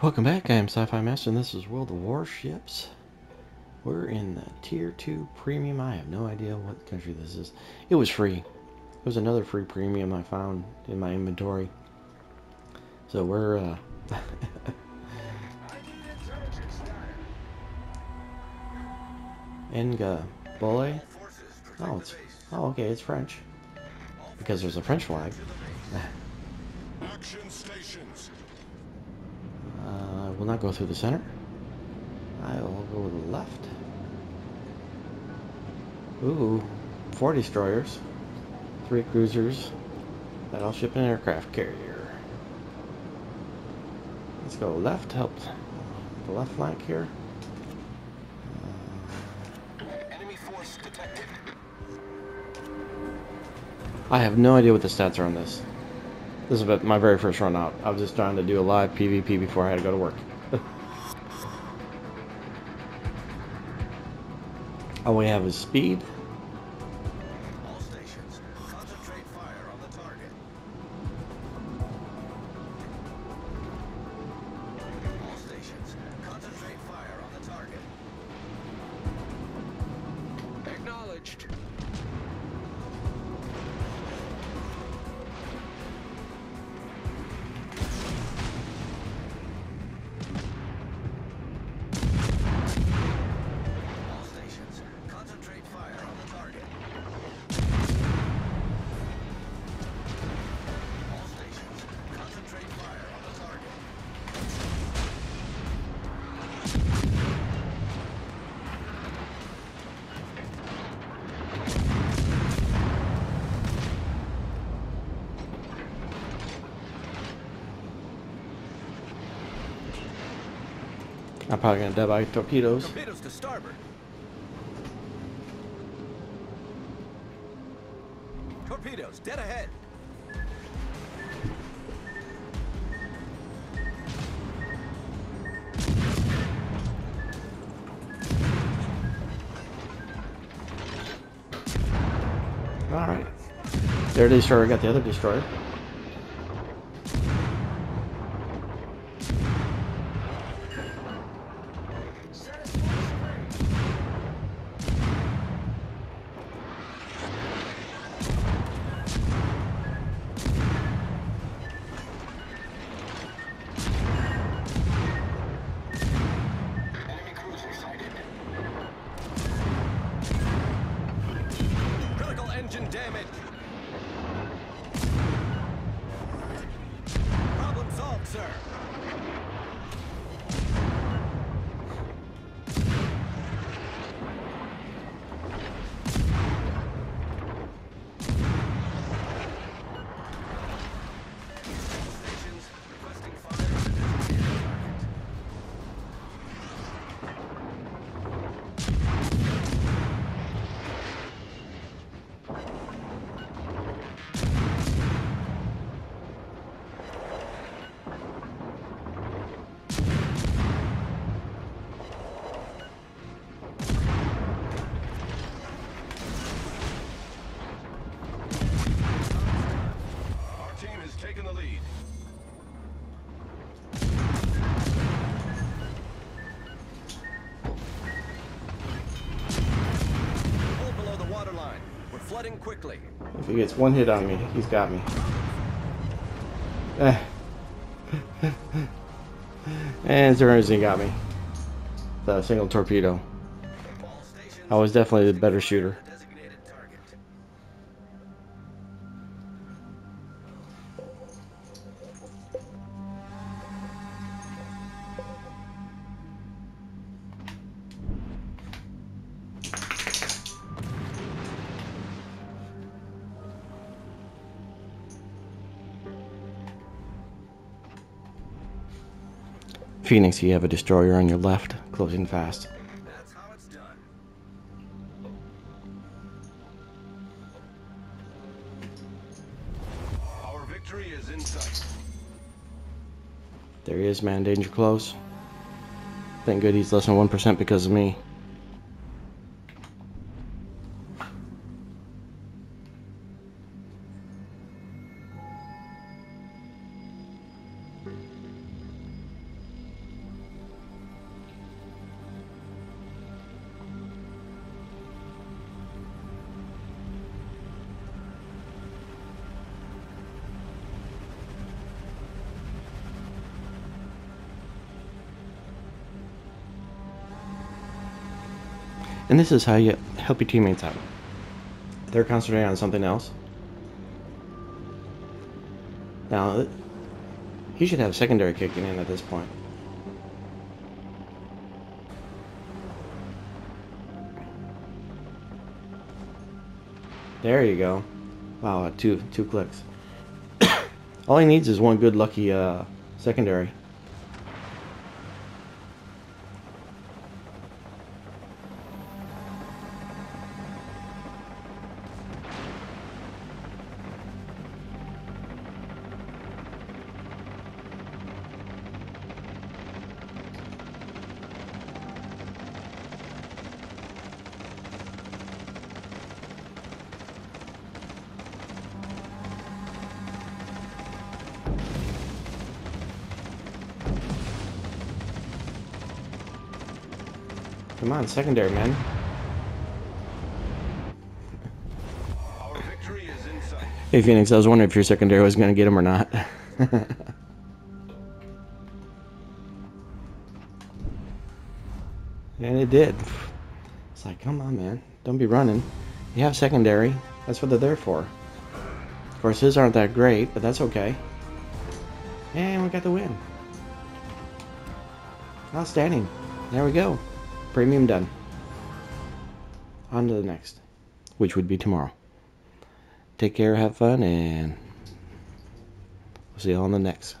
Welcome back, I am SyFy Master and this is World of Warships. We're in the Tier 2 Premium. I have no idea what country this is. It was free. It was another free premium I found in my inventory. So we're, uh... Enga Boy? Oh, it's... Oh, okay, it's French. Because there's a French flag. Action stations. Uh, I will not go through the center. I will go to the left. Ooh, four destroyers, three cruisers, battleship and aircraft carrier. Let's go left, help the left flank here. Enemy force detected. I have no idea what the stats are on this. This is my very first run out. I was just trying to do a live PvP before I had to go to work. All we have is speed. I'm probably gonna die by torpedoes. Torpedoes to starboard. Torpedoes dead ahead. All right. There the destroyer got the other destroyer. Damage. Quickly. If he gets one hit on me, he's got me. Eh. and Zernzy got me. The single torpedo. I was definitely the better shooter. Phoenix, you have a destroyer on your left, closing fast. That's how it's done. Our victory is in sight. There he is, man. Danger close. Thank good he's less than 1% because of me. And this is how you help your teammates out. They're concentrating on something else. Now, he should have secondary kicking in at this point. There you go. Wow, two two clicks. All he needs is one good lucky uh, secondary. Come on, secondary man. Hey Phoenix, I was wondering if your secondary was gonna get him or not. and it did. It's like, come on, man, don't be running. You have secondary. That's what they're there for. Of course, his aren't that great, but that's okay. And we got the win. Outstanding. There we go. Premium done. On to the next, which would be tomorrow. Take care, have fun, and we'll see you on the next.